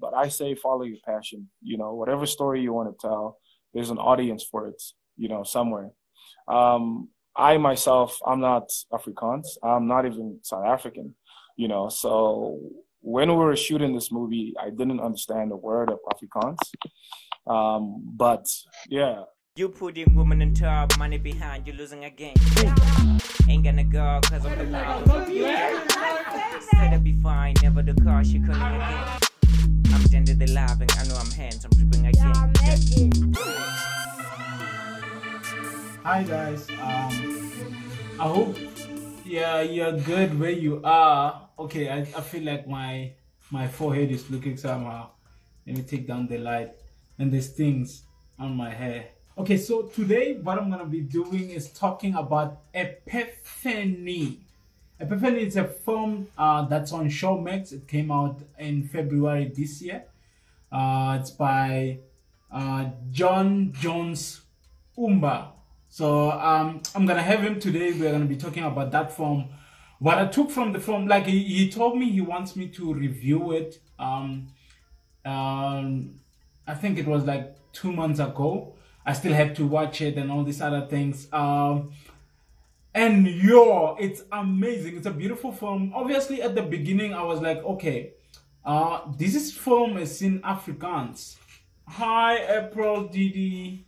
but I say follow your passion. You know, whatever story you want to tell, there's an audience for it. You know, somewhere. Um, I myself, I'm not Afrikaans. I'm not even South African. You know, so when we were shooting this movie, I didn't understand a word of Afrikaans. Um, but yeah. You putting woman in top, money behind you losing again. Ain't gonna go cause I'm the one. Said I'd be fine, never the car, she calling again. I'm standing the laughing, I know I'm hands, I'm tripping again. Hi guys, um, I hope yeah you're good where you are. Okay, I, I feel like my my forehead is looking somehow. Let me take down the light and there's things on my hair. Okay, so today what I'm gonna be doing is talking about Epiphany. Epiphany is a film uh, that's on Showmax. It came out in February this year. Uh, it's by uh, John Jones Umba. So um, I'm gonna have him today. We're gonna be talking about that film. What I took from the film, like he, he told me he wants me to review it. Um, um, I think it was like two months ago. I still have to watch it and all these other things. Um, and yo, it's amazing. It's a beautiful film. Obviously, at the beginning, I was like, okay, uh, this is film is in Afrikaans. Hi, April Didi.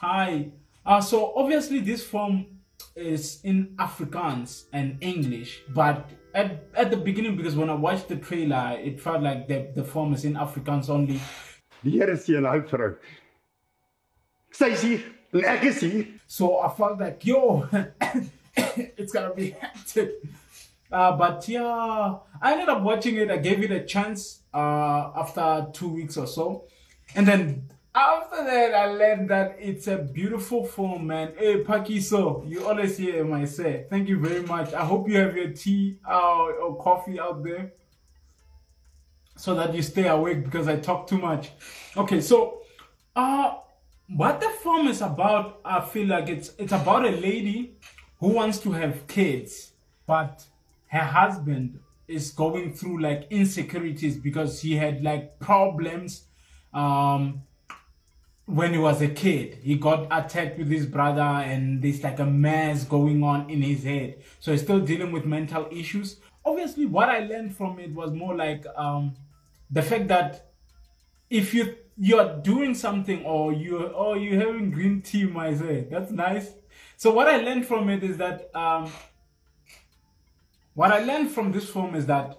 Hi. Uh, so obviously, this film is in Afrikaans and English, but at, at the beginning, because when I watched the trailer, it felt like the, the film is in Afrikaans only. Here is een vrou. Sy is hier hier. So I felt like, yo, it's gonna be hectic. Uh, but yeah, I ended up watching it. I gave it a chance uh, after two weeks or so. And then after that, I learned that it's a beautiful film, man. Hey, Pakiso, you always hear my say. Thank you very much. I hope you have your tea uh, or coffee out there so that you stay awake because I talk too much. Okay, so uh what the film is about, I feel like it's it's about a lady who wants to have kids, but her husband is going through like insecurities because he had like problems um when he was a kid. He got attacked with his brother and there's like a mess going on in his head. So he's still dealing with mental issues. Obviously what i learned from it was more like um the fact that if you you're doing something or you oh you're having green tea myself that's nice. So what i learned from it is that um what i learned from this film is that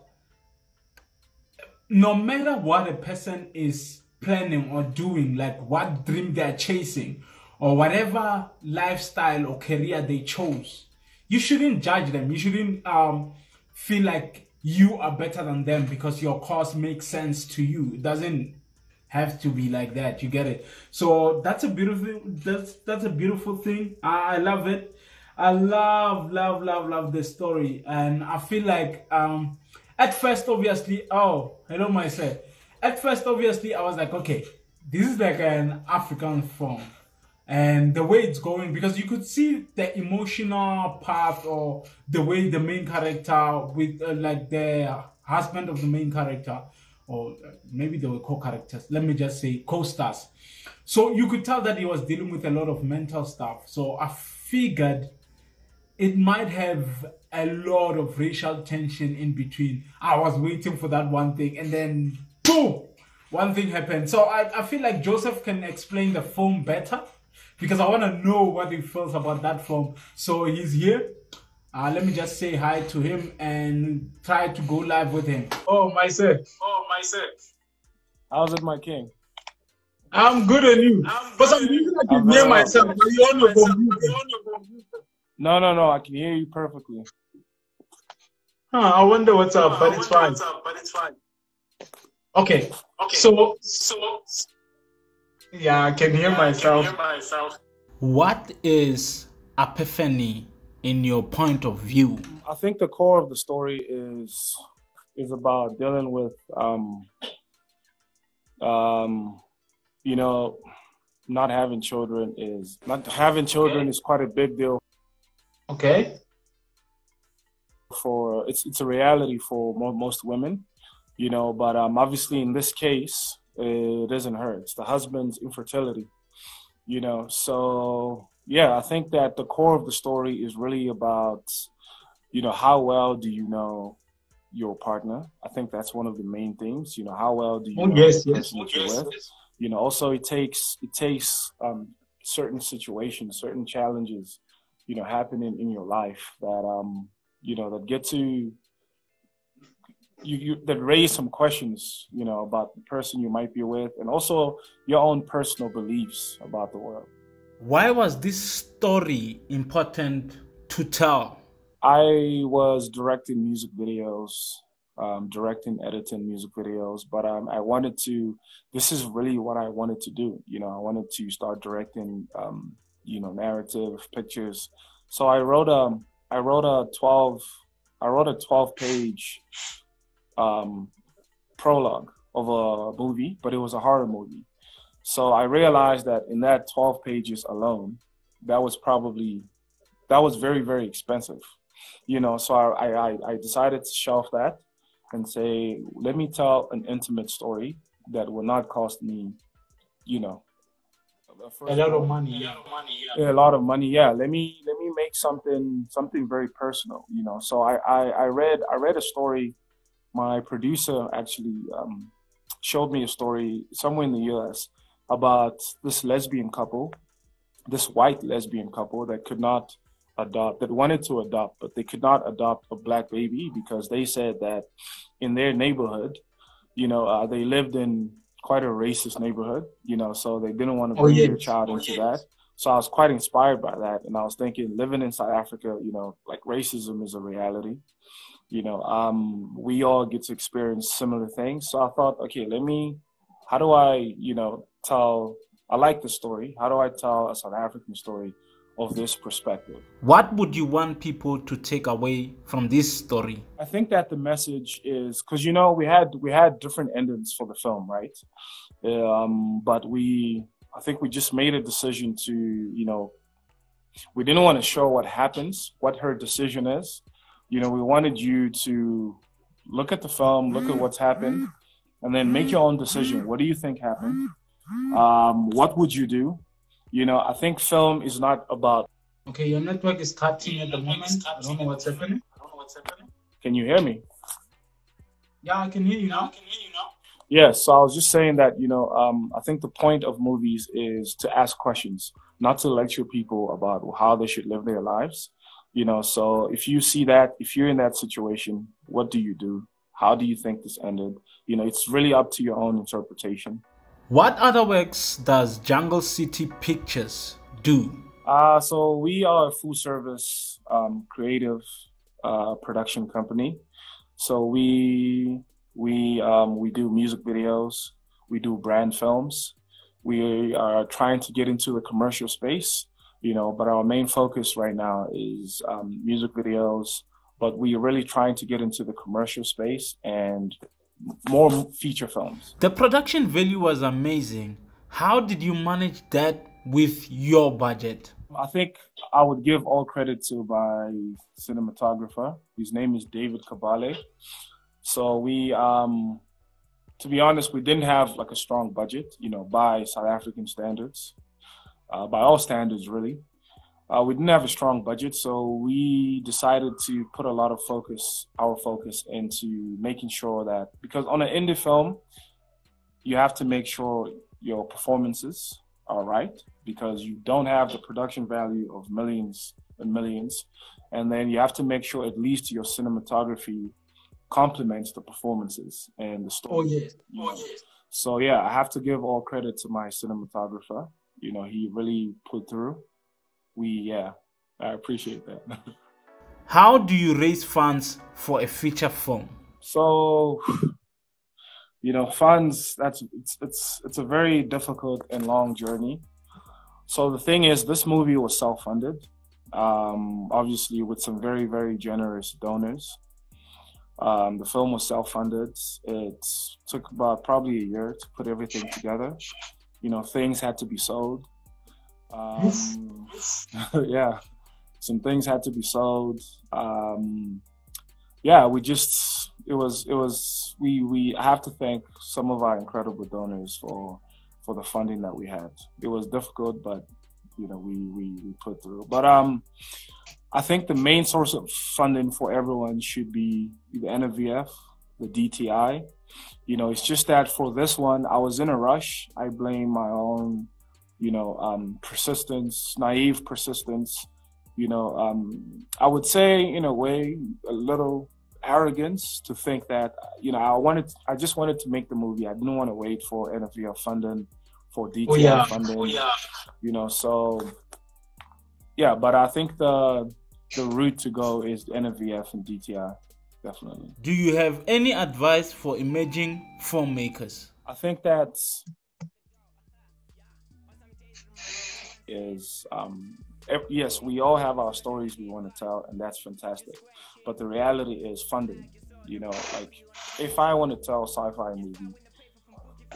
no matter what a person is planning or doing like what dream they're chasing or whatever lifestyle or career they chose you shouldn't judge them. You shouldn't um feel like you are better than them because your cause makes sense to you. It doesn't have to be like that. You get it? So that's a beautiful that's that's a beautiful thing. I, love it. I love, love, love, love the story. And I feel like um at first obviously, oh, hello myself. At first, obviously, I was like, okay, this is like an African film and the way it's going because you could see the emotional part or the way the main character with uh, like the husband of the main character or uh, maybe they were co-characters. Let me just say co-stars. So you could tell that he was dealing with a lot of mental stuff. So i figured it might have a lot of racial tension in between. I was waiting for that one thing and then boom one thing happened. So i, I feel like joseph can explain the film better because I want to know what he feels about that film. So he's here. Uh, let me just say hi to him and try to go live with him. Oh, my myself. Oh, my myself. How's it, my king? I'm good and you. I'm For some reason, I can hear myself. Are you on your computer? No, no, no. I can hear you perfectly. Huh, I wonder what's up, but it's fine. What's Up, but it's fine. Okay. Okay. So, so yeah, I can hear, yeah, myself. I can hear myself. What is epiphany in your point of view? I think the core of the story is is about dealing with um um you know not having children is not having children okay. is quite a big deal. Okay. For it's it's a reality for mo- most women. you know. But um, obviously, in this case, it isn't her; it's the husband's infertility, you know. So yeah, I think that the core of the story is really about, you know, how well do you know your partner? I think that's one of the main things. You know, how well do you Oh, know yes, the yes. person that you're with? You know, also it takes it takes um, certain situations, certain challenges, you know, happening in your life that um, you know, that get to you, you that raise some questions, you know, about the person you might be with, and also your own personal beliefs about the world. Why was this story important to tell? I was directing music videos, um, directing, editing music videos, but um, I wanted to. This is really what I wanted to do. You know, I wanted to start directing, um, you know, narrative pictures. So I wrote a, I wrote a twelve, I wrote a twelve page, um, prologue of a movie, but it was a horror movie. So I realized that in that twelve pages alone, that was probably, that was very very expensive you know so I, I i decided to shelf that and say let me tell an intimate story that will not cost me you know A lot of money. Yeah. yeah, a lot of money yeah let me let me make something something very personal you know so i i, I read i read a story my producer actually um, showed me a story somewhere in the us about this lesbian couple this white lesbian couple that could not adopt that wanted to adopt but they could not adopt a black baby because they said that in their neighborhood you know uh, they lived in quite a racist neighborhood you know so they didn't want to Oh, bring yes. their child Oh, into yes. that so i was quite inspired by that and i was thinking living in south africa you know like racism is a reality you know um we all get to experience similar things so i thought okay let me how do i you know tell i like the story how do i tell a south african story of this perspective What would you want people to take away from this story? I think that the message is because you know we had we had different endings for the film, right? Um, but we, I think we just made a decision to, you know, we didn't want to show what happens, what her decision is. You know, we wanted you to look at the film, look at what's happened, and then make your own decision. What do you think happened? Um, what would you do? You know, I think film is not about. Okay, your network is cutting at the moment. I don't know what's happening. I don't know what's happening. Can you hear me? Yeah, I can hear you now. I can hear you now. Yes, so I was just saying that, you know, um, I think the point of movies is to ask questions, not to lecture people about how they should live their lives. You know, so if you see that, if you're in that situation, what do you do? How do you think this ended? You know, it's really up to your own interpretation. What other works does Jungle City Pictures do? Uh, so we are a full service um, creative uh, production company. So we we um, we do music videos, we do brand films. We are trying to get into the commercial space, you know, but our main focus right now is um, music videos. But we are really trying to get into the commercial space and more feature films. The production value was amazing. How did you manage that with your budget? I think I would give all credit to my cinematographer. His name is David Kabale. So we, um, to be honest, we didn't have like a strong budget, you know, by South African standards, uh, by all standards really. Uh, we didn't have a strong budget, so we decided to put a lot of focus, our focus, into making sure that because on an indie film, you have to make sure your performances are right because you don't have the production value of millions and millions, and then you have to make sure at least your cinematography complements the performances and the story. Oh yes. you know. So yeah, I have to give all credit to my cinematographer. You know, he really put through. We yeah, I appreciate that. How do you raise funds for a feature film? so you know, funds that's it's it's it's a very difficult and long journey. So the thing is, this movie was self-funded, um, obviously with some very very generous donors. Um, the film was self-funded. It took about probably a year to put everything together. You know, things had to be sold. Um, yeah, some things had to be sold. Um, yeah, we just it was it was we we have to thank some of our incredible donors for for the funding that we had. It was difficult, but you know we we, we put through. But um, I think the main source of funding for everyone should be the NFVF, the DTI. You know, it's just that for this one, I was in a rush. I blame my own, you know, um, persistence, naive persistence. You know, um, I would say in a way a little arrogance to think that you know I wanted I just wanted to make the movie. I didn't want to wait for NFVF funding, for DTI Oh, yeah. funding. Oh, yeah. You know, so yeah, but I think the the route to go is NFVF and DTI, definitely. Do you have any advice for emerging filmmakers? I think that is um, yes, we all have our stories we want to tell, and that's fantastic. But the reality is funding. You know, like if I want to tell a sci-fi movie,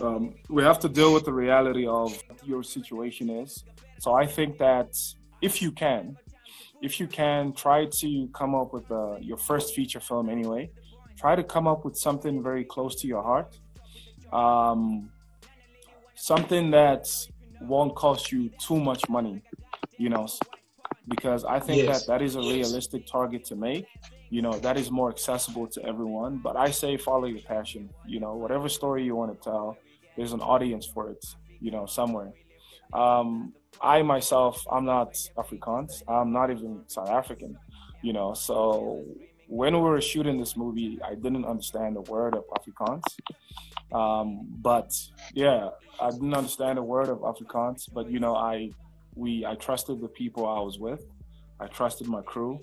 um, we have to deal with the reality of what your situation is. So I think that if you can, if you can, try to come up with uh, your first feature film anyway. Try to come up with something very close to your heart. Um, something that won't cost you too much money, you know, because I think Yes. that that is a realistic target to make. You know, that is more accessible to everyone. But I say follow your passion. You know, whatever story you want to tell, there's an audience for it. You know, somewhere. Um, I myself, I'm not Afrikaans. I'm not even South African. You know, so when we were shooting this movie, I didn't understand a word of Afrikaans. Um, but yeah, I didn't understand a word of Afrikaans. But you know, I we I trusted the people I was with. I trusted my crew.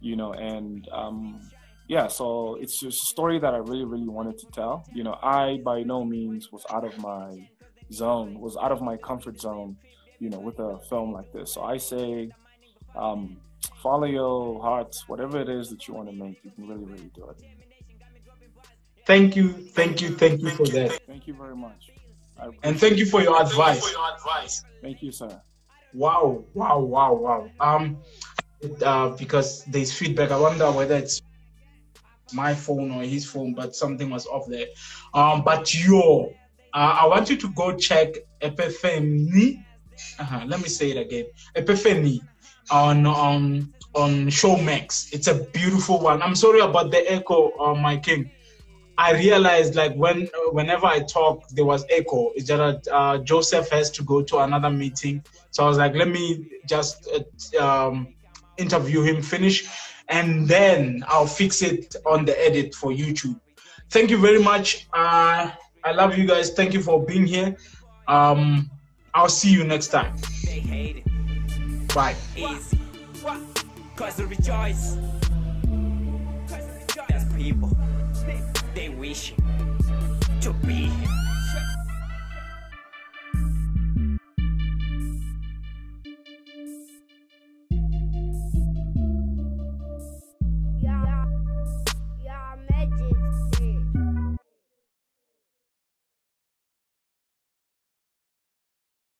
You know, and um, yeah, so it's just a story that I really, really wanted to tell. You know, I by no means was out of my zone, was out of my comfort zone. You know, with a film like this. So I say, um, follow your heart. Whatever it is that you want to make, you can really, really do it. Thank you, thank you, thank you for that. Thank you very much. And thank you for your advice. Thank you, sir. Wow, wow, wow, wow. Um, it, uh, because there's feedback. I wonder whether it's my phone or his phone, but something was off there. Um, but yo, uh, I want you to go check Epiphany. Uh-huh, let me say it again. Epiphany on on on Showmax. It's a beautiful one. I'm sorry about the echo, uh, my king. I realized like when whenever I talk, there was echo. It's just uh, Joseph has to go to another meeting, so I was like, let me just uh, um, interview him, finish, and then I'll fix it on the edit for YouTube. Thank you very much. Uh, I love you guys. Thank you for being here. Um, I'll see you next time. They hate it. Bye. Easy. Cause they rejoice. There's people. They wish to be